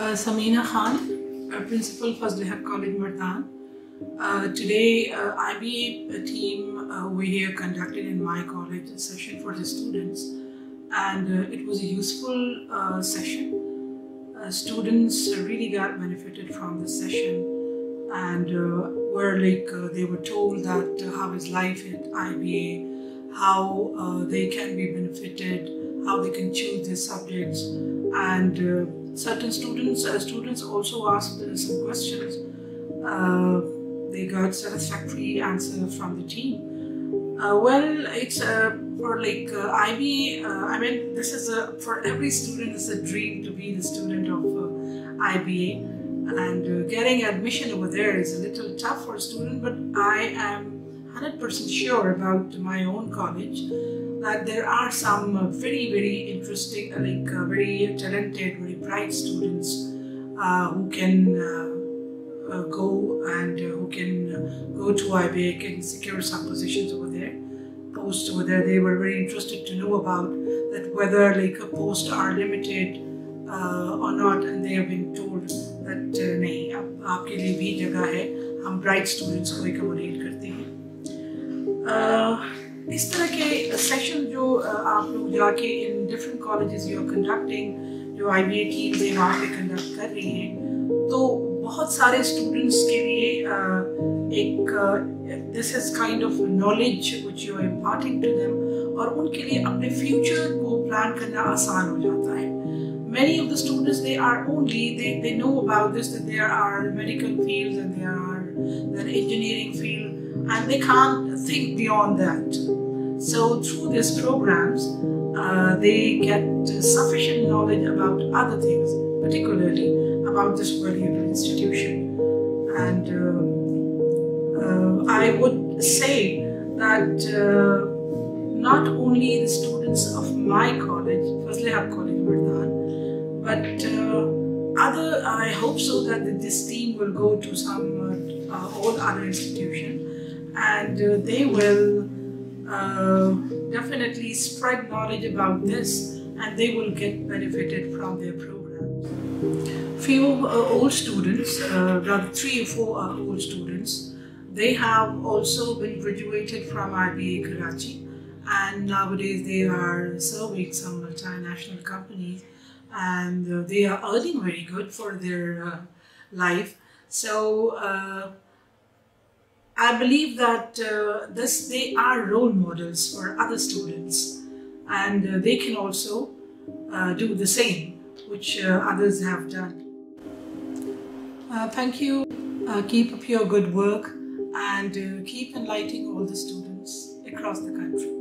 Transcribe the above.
Uh, Samina Khan, uh, Principal Fazl Haq College Mardan. Uh, today, uh, IBA team uh, we here conducted in my college a session for the students, and uh, it was a useful uh, session. Students really got benefited from the session, and were like they were told that how is life at IBA, how they can be benefited, how they can choose their subjects, and uh, certain students uh, students also asked some questions. Uh, they got satisfactory answer from the team. Uh, well, it's uh, for like IB. I mean, this is a for every student. It's a dream to be the student of IBA, and getting admission over there is a little tough for a student. But I am hundred percent sure about my own college that there are some uh, very very interesting, uh, like uh, very talented, very bright students uh, who can. Uh, uh, go and uh, who can uh, go to IBA can secure some positions over there, posts over there. They were very interested to know about that whether like a post are limited uh, or not, and they have been told that uh, नहीं आप आपके लिए भी जगह है हम bright students को accommodate करते हैं uh, इस तरह के सेशन जो uh, आप लोग जाके in different colleges you are conducting जो आई बी ए टीम है वहाँ पे कंडक्ट कर रही हैं तो बहुत सारे स्टूडेंट्स के लिए uh, एक this is kind of knowledge which you are imparting to them और उनके लिए अपने फ्यूचर को प्लान करना आसान हो जाता है many of the students they are only they, they know about this that there are medical fields and there are the engineering field and they can't think beyond that so through these programs uh, they get sufficient knowledge about other things particularly about this valuable institution. And uh, uh, i would say that uh, not only the students of my college Fazl Haq College Mardan but uh, other i hope so that this team will go to some uh, all other institution and they will uh, definitely spread knowledge about this and they will get benefited from their programs few uh, old students uh, rather three or four old students they have also been graduated from IBA Karachi and nowadays they are serving some multinational companies and uh, they are earning very good for their uh, life. So I believe that uh, this they are role models for other students, and uh, they can also uh, do the same, which uh, others have done. Uh, thank you. Uh, keep up your good work and keep enlightening all the students across the country.